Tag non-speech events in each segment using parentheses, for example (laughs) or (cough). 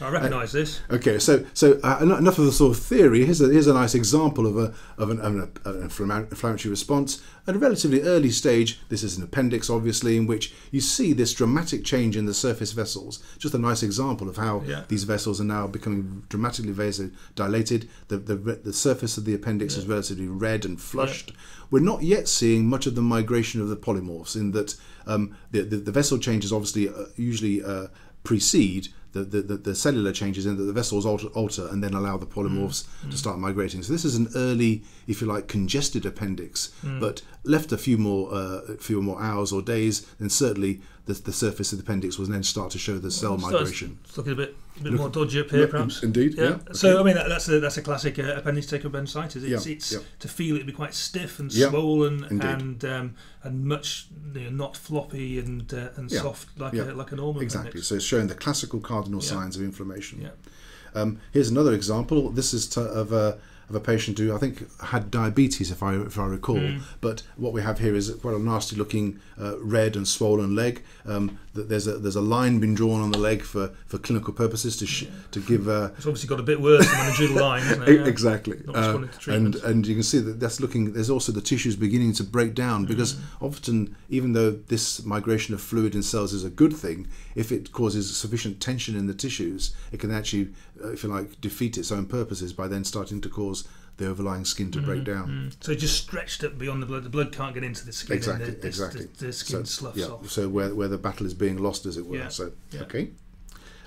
I recognise this. Okay, so so uh, enough of the sort of theory. Here's a here's a nice example of a of an, of an, an inflammatory response at a relatively early stage. This is an appendix, obviously, in which you see this dramatic change in the surface vessels. Just a nice example of how Yeah. these vessels are now becoming dramatically vasodilated. The the the surface of the appendix is relatively red and flushed. We're not yet seeing much of the migration of the polymorphs in that um, the, the the vessel changes obviously uh, usually uh, precede the, the, the, the cellular changes in that the vessels alter, alter and then allow the polymorphs to start migrating. So this is an early, if you like, congested appendix, but left a few more uh, few more hours or days, then certainly the, the surface of the appendix will then start to show the cell Starts- migration. It's looking a bit, a bit more dodgy up here, perhaps. Indeed, yeah. So I mean that, that's a that's a classic uh, appendicitis appendicitis. It's, Yeah, it's yeah. to feel it be quite stiff and Yeah, swollen indeed. and um, and much you know, not floppy and uh, and Yeah, soft like yeah. a like a normal Exactly. appendix. So it's showing the classical cardinal Yeah. signs of inflammation. Yeah. Um, here's another example. This is to, of a of a patient who I think had diabetes, if I if I recall. Mm. But what we have here is quite a nasty looking uh, red and swollen leg. Um, there's a there's a line been drawn on the leg for, for clinical purposes to sh- to give. Uh, It's obviously got a bit worse than when the line, isn't it? (laughs) Yeah. Exactly, Uh, and and you can see that that's looking. There's also the tissues beginning to break down because Mm. often, even though this migration of fluid in cells is a good thing, if it causes sufficient tension in the tissues, it can actually, uh, if you like, defeat its own purposes by then starting to cause the overlying skin to break down. Mm. So it just stretched up beyond the blood. The blood can't get into the skin. Exactly, and the, the, exactly. The, the skin So, sloughs yeah, off. so where where the battle is being lost, as it were. Yeah, So yeah. okay.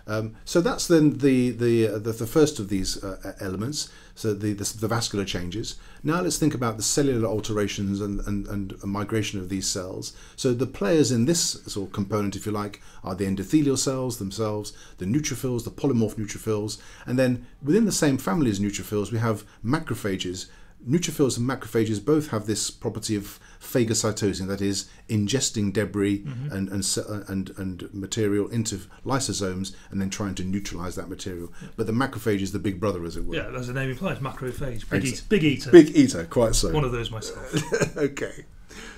Um, so that's then the the, uh, the the first of these uh, elements. So the, the the vascular changes. Now let's think about the cellular alterations and, and, and migration of these cells. So the players in this sort of component, if you like, are the endothelial cells themselves, the neutrophils, the polymorph neutrophils, and then within the same family as neutrophils, we have macrophages. Neutrophils and macrophages both have this property of phagocytosis, that is, ingesting debris and, and and and material into lysosomes and then trying to neutralize that material. But the macrophage is the big brother, as it were. Yeah, as the name implies, macrophage, big eater, big eater. Big eater, quite so. One of those myself. (laughs) okay.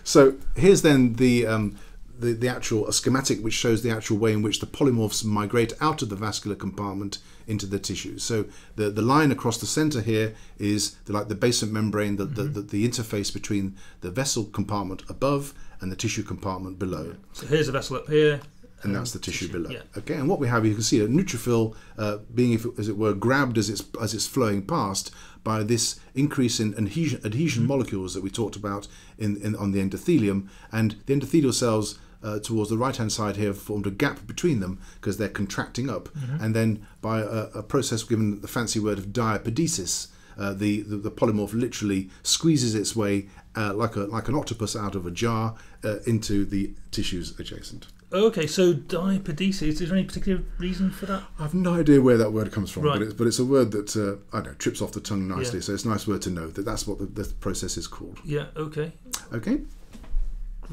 So here's then the, um, the the actual a schematic which shows the actual way in which the polymorphs migrate out of the vascular compartment into the tissues. So the the line across the center here is the, like the basement membrane, the, the, the the interface between the vessel compartment above and the tissue compartment below So here's a vessel up here. and that's the tissue, below. yeah. Okay, and what we have, you can see a neutrophil uh, being, if as it were, grabbed as it's as it's flowing past by this increase in adhesion, adhesion molecules that we talked about in, in on the endothelium, and the endothelial cells. Uh, towards the right hand side here formed a gap between them because they're contracting up and then by a, a process given the fancy word of diapedesis uh, the, the the polymorph literally squeezes its way uh, like a like an octopus out of a jar uh, into the tissues adjacent Okay, so diapedesis. Is there any particular reason for that? I have no idea where that word comes from, Right. but it's but it's a word that uh, I know trips off the tongue nicely. Yeah. So it's a nice word to know that that's what the, the process is called. Yeah. Okay. Okay.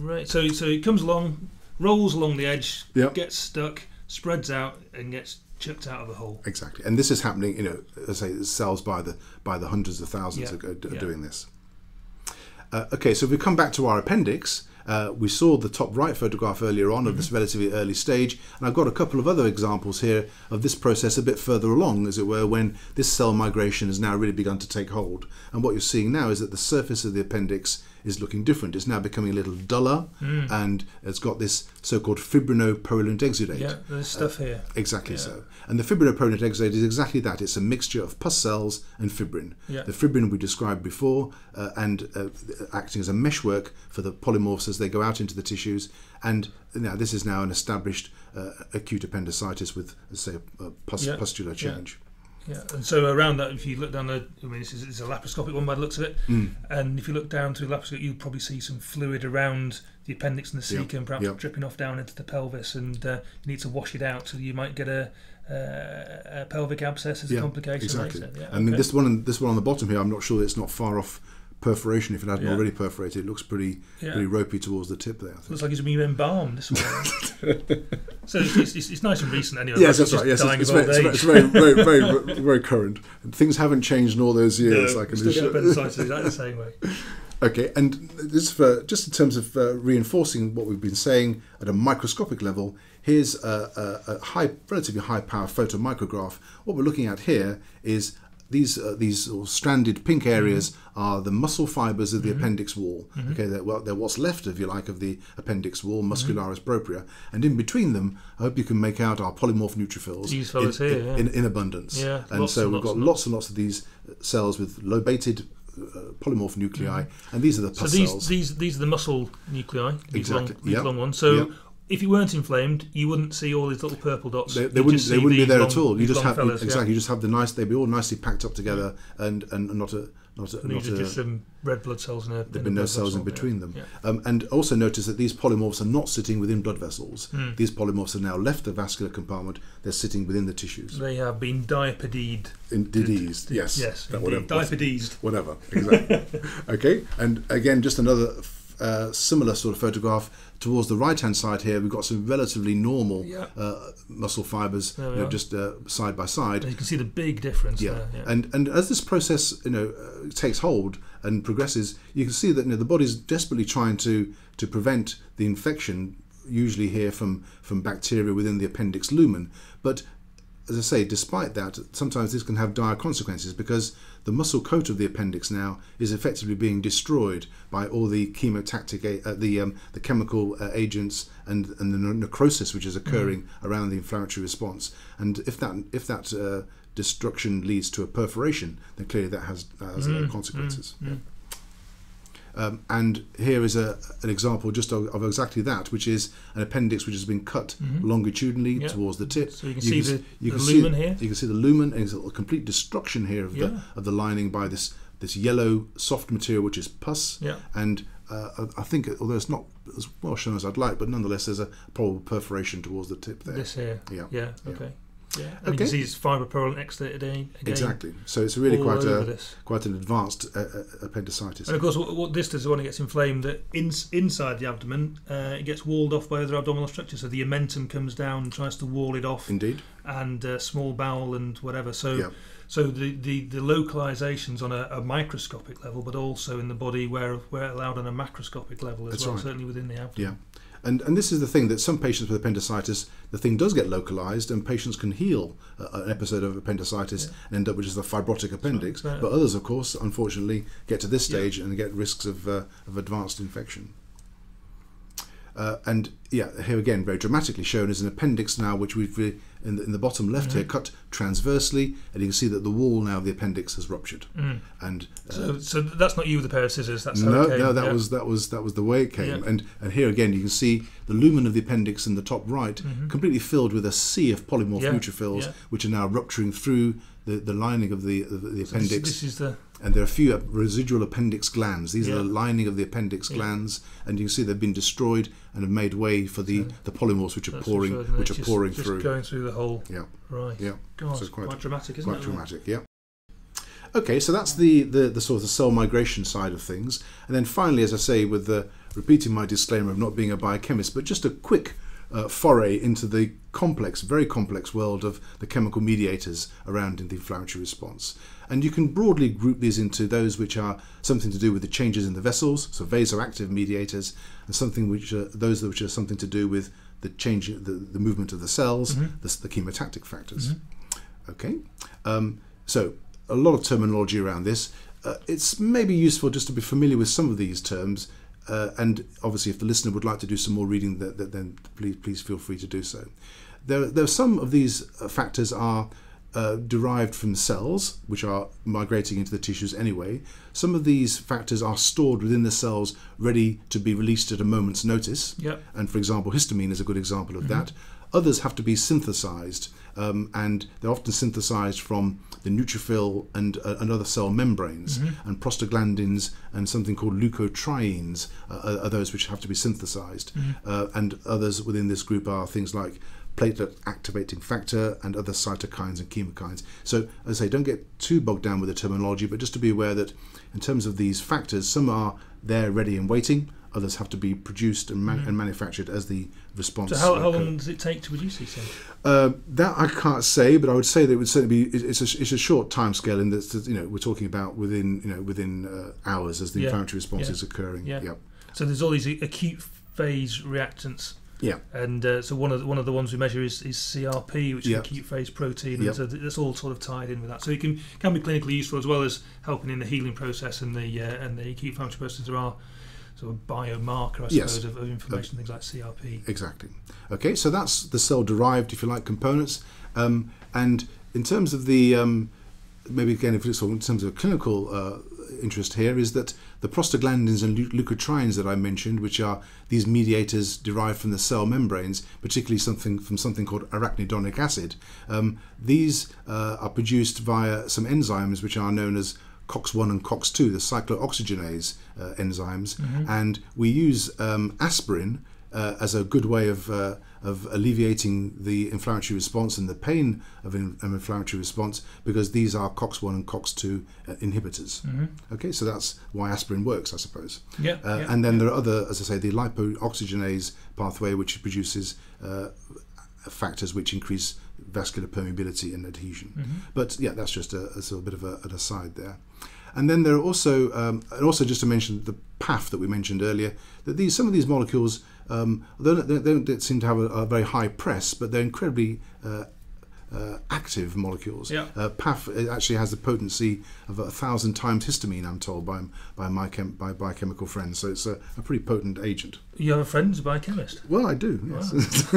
Great. So so it comes along, rolls along the edge, Yep. gets stuck, spreads out, and gets chucked out of the hole. Exactly, and this is happening. You know, as I say, cells by the by the hundreds of thousands Yeah. are, are Yeah. doing this. Uh, okay, so if we come back to our appendix, uh, we saw the top right photograph earlier on of this relatively early stage, and I've got a couple of other examples here of this process a bit further along, as it were, when this cell migration has now really begun to take hold. And what you're seeing now is that the surface of the appendix is looking different. It's now becoming a little duller, and it's got this so-called fibrinopurulent exudate. Yeah. There's stuff here. Exactly so. And the fibrinopurulent exudate is exactly that. It's a mixture of pus cells and fibrin. Yeah. The fibrin we described before, uh, and uh, acting as a meshwork for the polymorphs as they go out into the tissues. And now this is now an established uh, acute appendicitis with, say, a pus- Yeah. pustular change. Yeah, and so around that, if you look down the, I mean, this is it's a laparoscopic one by the looks of it, Mm. and if you look down to the laparoscope, you'll probably see some fluid around the appendix and the Yeah, cecum, perhaps yeah. dripping off down into the pelvis, and uh, you need to wash it out, so you might get a, uh, a pelvic abscess as a complication exactly. later. Yeah, I mean, okay. this one, this one on the bottom here, I'm not sure it's not far off perforation. If it hadn't Yeah. already perforated, it looks pretty, Yeah. pretty ropey towards the tip there. I think. Looks like it's been embalmed. This one. (laughs) so it's, it's, it's, nice and recent anyway. Yes, that's right. Yes, it's, it's, very, it's very, very, (laughs) very, very, current. Things haven't changed in all those years. No, can still get exactly the same way. (laughs) Okay, and this for just in terms of uh, reinforcing what we've been saying at a microscopic level. Here's a, a, a high, relatively high power photomicrograph. What we're looking at here is these uh, these stranded pink mm-hmm. areas are the muscle fibers of the mm-hmm. appendix wall. Mm-hmm. Okay, they're, well, they're what's left, if you like, of the appendix wall, muscularis propria, and in between them, I hope you can make out our polymorph neutrophils These in, here, in, yeah. in, in abundance. Yeah, and so and we've lots got and lots and lots of these uh, cells with lobated uh, polymorph nuclei, and these are the So these cells. these these are the muscle nuclei. These Exactly, long, these yeah, long ones. So yeah. If you weren't inflamed, you wouldn't see all these little purple dots. they, they wouldn't they wouldn't be there long- at all. You just have fellas, yeah. exactly. You just have the nice. They'd be all nicely packed up together, and and not a not a, And not these are just some red blood cells in a. There've been no cells in between them. Yeah. Um, and also notice that these polymorphs are not sitting within blood vessels. Hmm. These polymorphs have now left the vascular compartment. They're sitting within the tissues. They have been diapedied. In diseased, yes. Yes, whatever, Diapedized. whatever, exactly. (laughs) okay, and again, just another uh, similar sort of photograph towards the right-hand side here. We've got some relatively normal Yeah. uh, muscle fibers, you know, just uh, side by side. And you can see the big difference Yeah. there. Yeah. and and as this process you know uh, takes hold and progresses, you can see that you know, the body's desperately trying to to prevent the infection, usually here from from bacteria within the appendix lumen. But as I say, despite that, sometimes this can have dire consequences because the muscle coat of the appendix now is effectively being destroyed by all the chemotactic, uh, the um, the chemical uh, agents and and the necrosis which is occurring around the inflammatory response. And if that if that uh, destruction leads to a perforation, then clearly that has, that has uh, consequences. Yeah. Um, and here is a, an example just of, of exactly that, which is an appendix which has been cut longitudinally Mm-hmm. Yeah. towards the tip. So you can see s- the- you the can lumen see, here. You can see the lumen, and it's a complete destruction here of Yeah. the of the lining by this this yellow soft material, which is pus. Yeah. And uh, I I think, although it's not as well shown as I'd like, but nonetheless, there's a probable perforation towards the tip there. This here. Yeah. Yeah. Yeah. Okay. Yeah. And Okay. you can see it's fibropurulent exudate again. again Exactly. So it's really quite a this. quite an advanced uh, uh, appendicitis. And of course, what, what this does is when it gets inflamed, that in, inside the abdomen, uh, it gets walled off by other abdominal structures. So the omentum comes down and tries to wall it off, Indeed. and uh, small bowel and whatever. So, Yeah. so the, the, the localizations on a, a microscopic level, but also in the body where where allowed on a macroscopic level as That's well, right. certainly within the abdomen. Yeah. And, and this is the thing that some patients with appendicitis, the thing does get localized, and patients can heal uh, an episode of appendicitis and end up with just a fibrotic appendix. right. But others, of course, unfortunately, get to this Yeah. stage and get risks of, uh, of advanced infection. Uh, and yeah, here again, very dramatically shown is an appendix now, which we've in the, in the bottom left Mm-hmm. here cut transversely, and you can see that the wall now of the appendix has ruptured. And uh, So, so that's not you with a pair of scissors. That's no, it came. no, that yeah. was that was that was the way it came. Yeah. And and here again, you can see the lumen of the appendix in the top right, completely filled with a sea of polymorph Mm-hmm. Neutrophils, yeah. which are now rupturing through the, the lining of the of the This, appendix. this is the and there are a few residual appendix glands. These are the lining of the appendix Yeah. glands, and you can see they've been destroyed and have made way for the, So the polymorphs which are that's pouring also- which are just- pouring just through. going through the whole. Yeah, Right. yeah. God, So it's quite, quite- dramatic, isn't quite it? dramatic. Yeah. Okay, so that's the, the the sort of cell migration side of things, and then finally, as I say, with the repeating my disclaimer of not being a biochemist, but just a quick uh, foray into the complex, very complex world of the chemical mediators around in the inflammatory response. And you can broadly group these into those which are something to do with the changes in the vessels, so vasoactive mediators, and something which are those which are something to do with the change, the, the movement of the cells, the, the chemotactic factors. Okay, um, so a lot of terminology around this. Uh, it's maybe useful just to be familiar with some of these terms, uh, and obviously, if the listener would like to do some more reading, th- th- then please please feel free to do so. There, there are some of these uh, factors are uh, derived from cells, which are migrating into the tissues anyway. Some of these factors are stored within the cells, ready to be released at a moment's notice. Yep. And for example, histamine is a good example of that. Others have to be synthesized, um, and they're often synthesized from the neutrophil and, uh, and other cell membranes. And prostaglandins and something called leukotrienes uh, are, are those which have to be synthesized. Uh, and others within this group are things like platelet activating factor and other cytokines and chemokines. So, as I say, don't get too bogged down with the terminology, but just to be aware that in terms of these factors, some are there ready and waiting, others have to be produced and, man- Mhm. and manufactured as the response. So how, how long does it take to produce these things? Uh, that I can't say, but I would say that it would certainly be. It's a, it's a short time scale in that you know we're talking about within you know within uh, hours as the Yeah. inflammatory response Yeah. is occurring. Yeah. Yep. So there's all these acute phase reactants. Yeah. And uh, so one of the, one of the ones we measure is, is CRP, which Yeah. is acute phase protein, Yeah. and so th- that's all sort of tied in with that. So it can can be clinically useful as well as helping in the healing process and the uh, and the acute inflammatory process. There are sort of biomarker, I Yes. suppose, of, of information, things like CRP. Exactly. Okay, so that's the cell derived, if you like, components. Um, and in terms of the, um, maybe again, if it's in terms of clinical uh, interest here, is that the prostaglandins and leukotrienes that I mentioned, which are these mediators derived from the cell membranes, particularly something from something called arachidonic acid, um, these uh, are produced via some enzymes which are known as COX1 and COX2, the cyclooxygenase uh, enzymes, Mm-hmm. and we use um, aspirin uh, as a good way of uh, of alleviating the inflammatory response and the pain of an inflammatory response because these are COX1 and COX2 uh, inhibitors. hmm Okay, so that's why aspirin works, I suppose. Yeah, Uh, yeah. And then there are other, as I say, the lipooxygenase pathway, which produces uh, factors which increase vascular permeability and adhesion. Mhm. But yeah, that's just a, a sort of bit of a, an aside there. And then there are also, um, and also just to mention the PAF that we mentioned earlier, that these some of these molecules, um, they, don't, they don't seem to have a, a very high press, but they're incredibly uh, uh, active molecules. Yeah. Uh, PAF actually has the potency of a thousand times histamine, I'm told by by my chem, by biochemical friends. So it's a, a pretty potent agent. You have a friend who's a biochemist. Well, I do. Yes.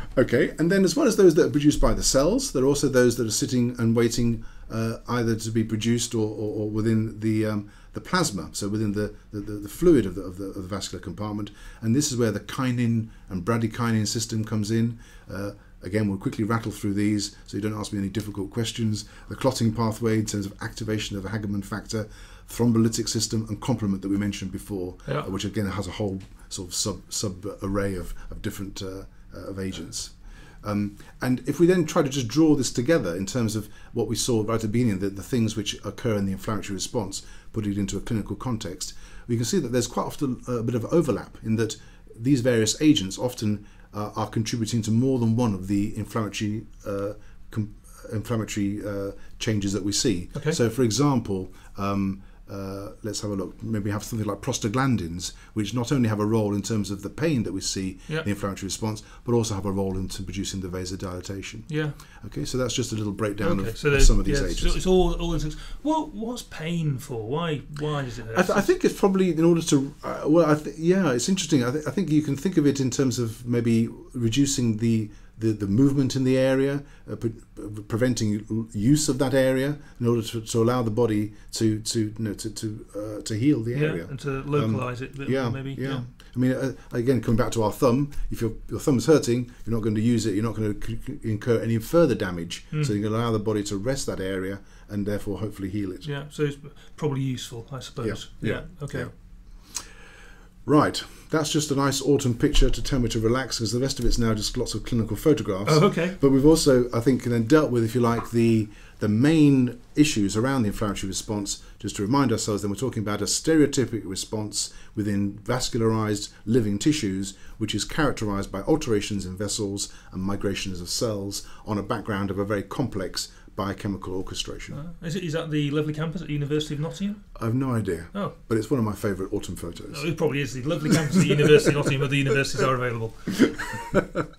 (laughs) okay, and then as well as those that are produced by the cells, there are also those that are sitting and waiting uh, either to be produced or, or, or within the um, the plasma, so within the, the, the, fluid of the, of, the, of the vascular compartment. And this is where the kinin and bradykinin system comes in. Uh, Again, we'll quickly rattle through these so you don't ask me any difficult questions. The clotting pathway in terms of activation of the Hageman factor, thrombolytic system, and complement that we mentioned before, Yeah. uh, which again has a whole sort of sub sub array of, of different uh, uh, of agents. Um, and if we then try to just draw this together in terms of what we saw right at the beginning, the, the things which occur in the inflammatory response, put it into a clinical context, we can see that there's quite often a bit of overlap in that these various agents often uh, are contributing to more than one of the inflammatory uh, com- inflammatory uh, changes that we see. Okay. So, for example, um, uh, let's have a look. Maybe have something like prostaglandins, which not only have a role in terms of the pain that we see, Yeah. the inflammatory response, but also have a role in producing the vasodilatation. Yeah. Okay, so that's just a little breakdown okay. of, So of some of these yeah, agents. So it's all all things. What what's pain for? Why why does it hurt? I, th- I think it's probably in order to. Uh, well, I th- yeah, it's interesting. I, th- I think you can think of it in terms of maybe reducing the the, the movement in the area, uh, pre- preventing use of that area in order to, to allow the body to to you know, to to, uh, to heal the yeah, area. and to localize it. a bit Yeah, maybe. yeah. I mean, uh, again, coming back to our thumb, if your your thumb's hurting, you're not going to use it. You're not going to incur any further damage. Mm. So you can allow the body to rest that area and therefore hopefully heal it. Yeah, so it's probably useful, I suppose. Yeah, Yeah. Okay. Right, that's just a nice autumn picture to tell me to relax because the rest of it's now just lots of clinical photographs. Oh, okay. But we've also, I think, then dealt with, if you like, the the main issues around the inflammatory response. Just to remind ourselves, then we're talking about a stereotypic response within vascularized living tissues, which is characterized by alterations in vessels and migrations of cells on a background of a very complex biochemical orchestration. Uh, is, it, is that the lovely campus at the University of Nottingham? I have no idea, Oh, but it's one of my favourite autumn photos. it probably is the lovely campus at the University of Nottingham, where the universities are available. (laughs)